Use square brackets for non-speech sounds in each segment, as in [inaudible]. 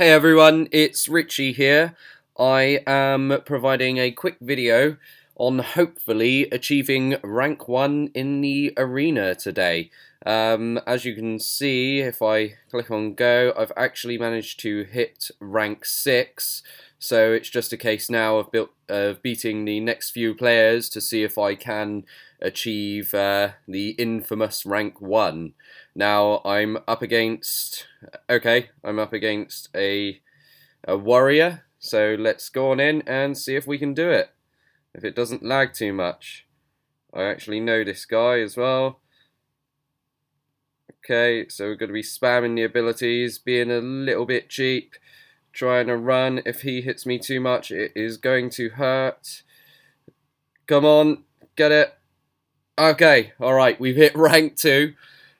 Hey everyone, it's Ritchie here. I am providing a quick video on hopefully achieving rank 1 in the arena today. Um, as you can see, if I click on go, I've actually managed to hit rank 6, so it's just a case now of, built, of beating the next few players to see if I can achieve uh, the infamous rank 1. Now, I'm up against, okay, I'm up against a, a warrior, so let's go on in and see if we can do it if it doesn't lag too much. I actually know this guy as well. Okay, so we're going to be spamming the abilities, being a little bit cheap, trying to run. If he hits me too much, it is going to hurt. Come on, get it. Okay, alright, we've hit [laughs] rank 2,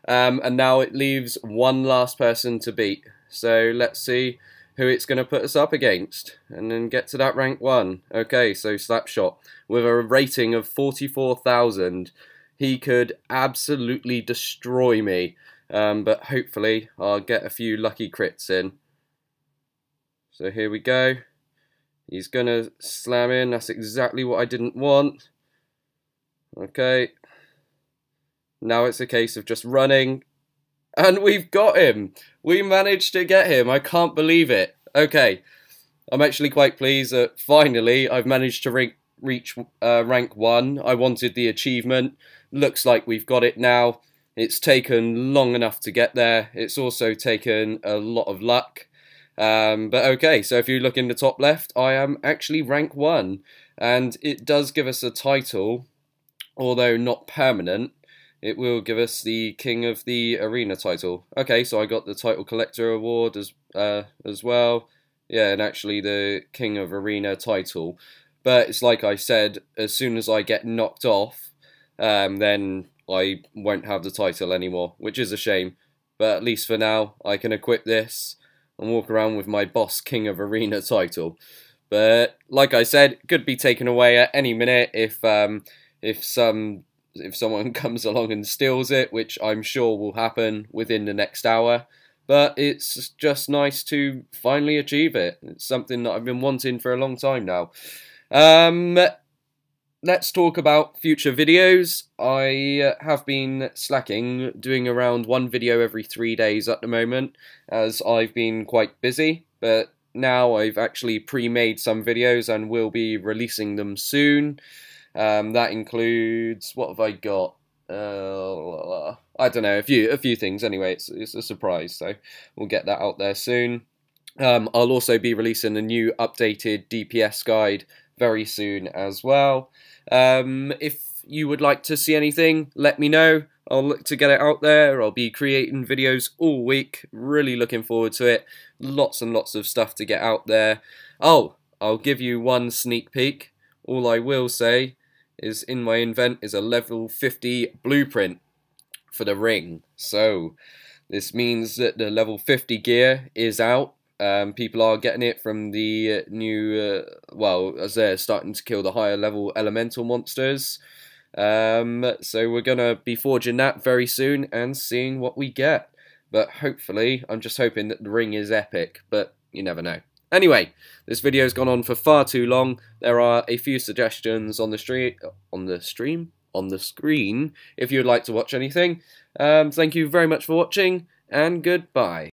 um, and now it leaves one last person to beat. So let's see who it's going to put us up against and then get to that rank 1. Okay, so Slapshot with a rating of 44,000. He could absolutely destroy me, um, but hopefully I'll get a few lucky crits in. So here we go. He's going to slam in. That's exactly what I didn't want. Okay. Now it's a case of just running and we've got him. We managed to get him. I can't believe it. Okay. I'm actually quite pleased that finally I've managed to re reach uh, rank 1. I wanted the achievement. Looks like we've got it now. It's taken long enough to get there. It's also taken a lot of luck. Um, but okay, so if you look in the top left, I am actually rank 1. And it does give us a title, although not permanent it will give us the King of the Arena title. Okay, so I got the Title Collector Award as uh, as well. Yeah, and actually the King of Arena title. But it's like I said, as soon as I get knocked off, um, then I won't have the title anymore, which is a shame. But at least for now, I can equip this and walk around with my Boss King of Arena title. But like I said, could be taken away at any minute if um, if some if someone [laughs] comes along and steals it, which I'm sure will happen within the next hour. But it's just nice to finally achieve it. It's something that I've been wanting for a long time now. Um, let's talk about future videos. I have been slacking, doing around one video every three days at the moment, as I've been quite busy. But now I've actually pre-made some videos and will be releasing them soon. Um, that includes what have I got? Uh, I don't know a few a few things. Anyway, it's it's a surprise, so we'll get that out there soon. Um, I'll also be releasing a new updated DPS guide very soon as well. Um, if you would like to see anything, let me know. I'll look to get it out there. I'll be creating videos all week. Really looking forward to it. Lots and lots of stuff to get out there. Oh, I'll give you one sneak peek. All I will say is in my invent is a level 50 blueprint for the ring. So this means that the level 50 gear is out. Um, people are getting it from the new, uh, well, as they're starting to kill the higher level elemental monsters. Um, so we're going to be forging that very soon and seeing what we get. But hopefully, I'm just hoping that the ring is epic, but you never know. Anyway, this video's gone on for far too long. There are a few suggestions on the street, on the stream, on the screen, if you'd like to watch anything. Um, thank you very much for watching, and goodbye.